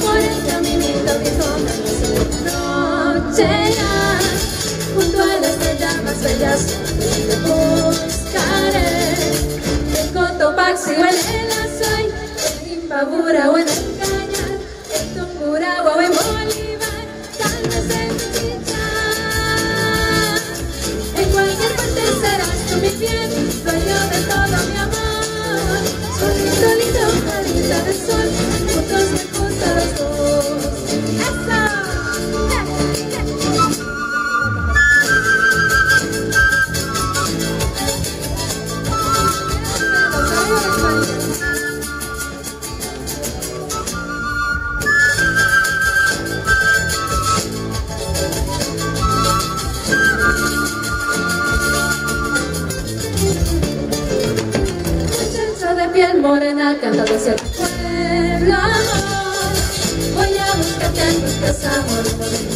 por el caminito que noche. Junto a las estrellas más bellas buscaré. En Cotopaxi o el Azoy, en Imbabura o el piel morena cantando hacia tu pueblo amor. Voy a buscarte en tus amor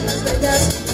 That's the best.